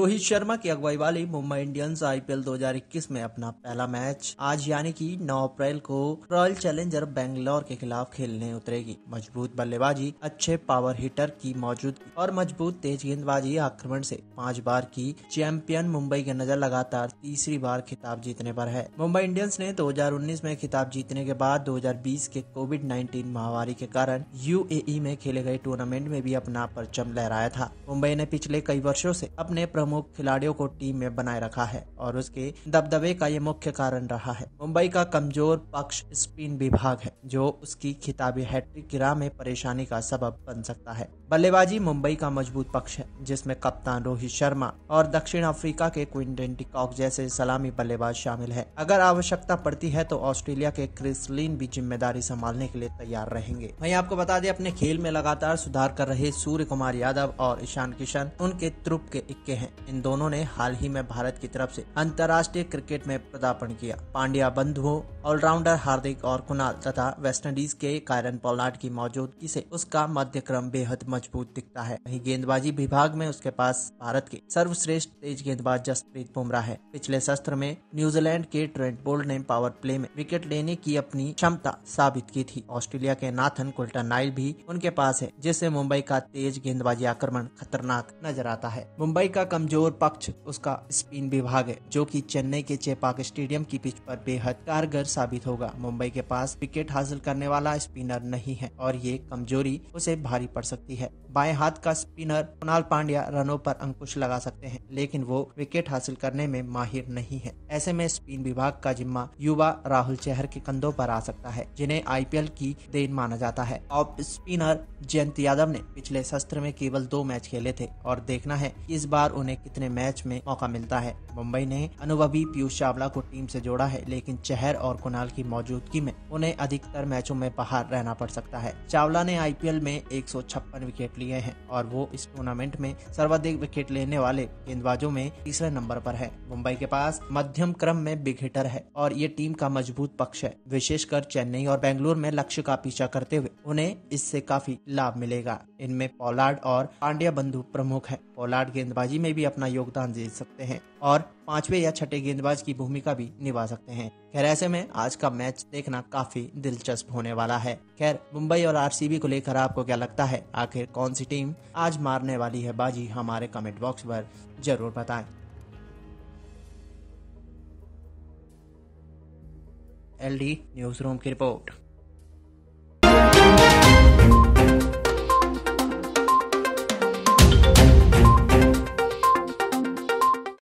रोहित शर्मा की अगुवाई वाली मुंबई इंडियंस आईपीएल 2021 में अपना पहला मैच आज यानी कि 9 अप्रैल को रॉयल चैलेंजर बेंगलोर के खिलाफ खेलने उतरेगी। मज़बूत बल्लेबाजी, अच्छे पावर हिटर की मौजूदगी और मज़बूत तेज गेंदबाजी आक्रमण से पाँच बार की चैंपियन मुंबई की नज़र लगातार तीसरी बार खिताब जीतने पर है। मुंबई इंडियंस ने 2019 में खिताब जीतने के बाद 2020 के कोविड 19 महामारी के कारण यूएई में खेले गए टूर्नामेंट में भी अपना परचम लहराया था। मुंबई ने पिछले कई वर्षों से अपने प्रमुख खिलाड़ियों को टीम में बनाए रखा है और उसके दबदबे का ये मुख्य कारण रहा है। मुंबई का कमज़ोर पक्ष स्पिन विभाग है, जो उसकी खिताबी हैट्रिक राह में परेशानी का सबब बन सकता है। बल्लेबाजी मुंबई का मज़बूत पक्ष है, जिसमें कप्तान रोहित शर्मा और दक्षिण अफ्रीका के क्विंटन टिकॉक जैसे सलामी बल्लेबाज शामिल है। अगर आवश्यकता पड़ती है तो ऑस्ट्रेलिया के क्रिसलिन भी ज़िम्मेदारी संभालने के लिए तैयार रहेंगे। वहीं आपको बता दें, अपने खेल में लगातार सुधार कर रहे सूर्य कुमार यादव और ईशान किशन, उनके त्रुप के इक्के हैं। इन दोनों ने हाल ही में भारत की तरफ़ से अंतर्राष्ट्रीय क्रिकेट में पदार्पण किया। पांड्या बंधुओं, ऑलराउंडर हार्दिक और कुणाल तथा वेस्टइंडीज के कायरन पोलार्ड की मौजूदगी से उसका मध्य क्रम बेहद मज़बूत दिखता है। वहीं गेंदबाजी विभाग में उसके पास भारत के सर्वश्रेष्ठ तेज गेंदबाज जसप्रीत बुमराह है। पिछले सत्र में न्यूजीलैंड के ट्रेंट बोल्ड ने पावर प्ले में विकेट लेने की अपनी क्षमता साबित की थी। ऑस्ट्रेलिया के नाथन कुल्टन नाइल भी उनके पास है, जिससे मुंबई का तेज गेंदबाजी आक्रमण खतरनाक नज़र आता है। मुंबई का कमज़ोर पक्ष, उसका स्पिन विभाग है, जो कि चेन्नई के चेपाक स्टेडियम की पिच पर बेहद कारगर साबित होगा। मुंबई के पास विकेट हासिल करने वाला स्पिनर नहीं है, और ये कमज़ोरी उसे भारी पड़ सकती है। बाएँ हाथ का स्पिनर कुणाल पांड्या रनों पर अंकुश लगा सकते हैं, लेकिन वो विकेट हासिल करने में माहिर नहीं है। ऐसे में स्पिन विभाग का जिम्मा युवा राहुल चहर के कंधों पर आ सकता है, जिन्हें आईपीएल की देन माना जाता है। ऑफ़ स्पिनर जयंत यादव ने पिछले सत्र में केवल दो मैच खेले थे, और देखना है इस बार उन्हें कितने मैच में मौका मिलता है। मुंबई ने अनुभवी पीयूष चावला को टीम से जोड़ा है, लेकिन चहर और कुणाल की मौजूदगी में उन्हें अधिकतर मैचों में बाहर रहना पड़ सकता है। चावला ने आईपीएल में एक सौ छप्पन विकेट लिए हैं और वो इस टूर्नामेंट में सर्वाधिक विकेट लेने वाले गेंदबाजों में तीसरे नंबर पर है। मुंबई के पास मध्यम क्रम में बिग हिटर है और ये टीम का मज़बूत पक्ष है। विशेषकर चेन्नई और बेंगलुरु में लक्ष्य का पीछा करते हुए उन्हें इससे काफ़ी लाभ मिलेगा। इनमें पोलार्ड और पांड्या बंधु प्रमुख है। पोलार्ड गेंदबाजी में भी अपना योगदान दे सकते हैं और पांचवे या छठे गेंदबाज की भूमिका भी निभा सकते हैं। खैर, ऐसे में आज का मैच देखना काफ़ी दिलचस्प होने वाला है। खैर, मुंबई और आरसीबी को लेकर आपको क्या लगता है? आखिर कौन सी टीम आज मारने वाली है बाजी? हमारे कमेंट बॉक्स पर ज़रूर बताएँ। एल डी न्यूज़ रूम की रिपोर्ट।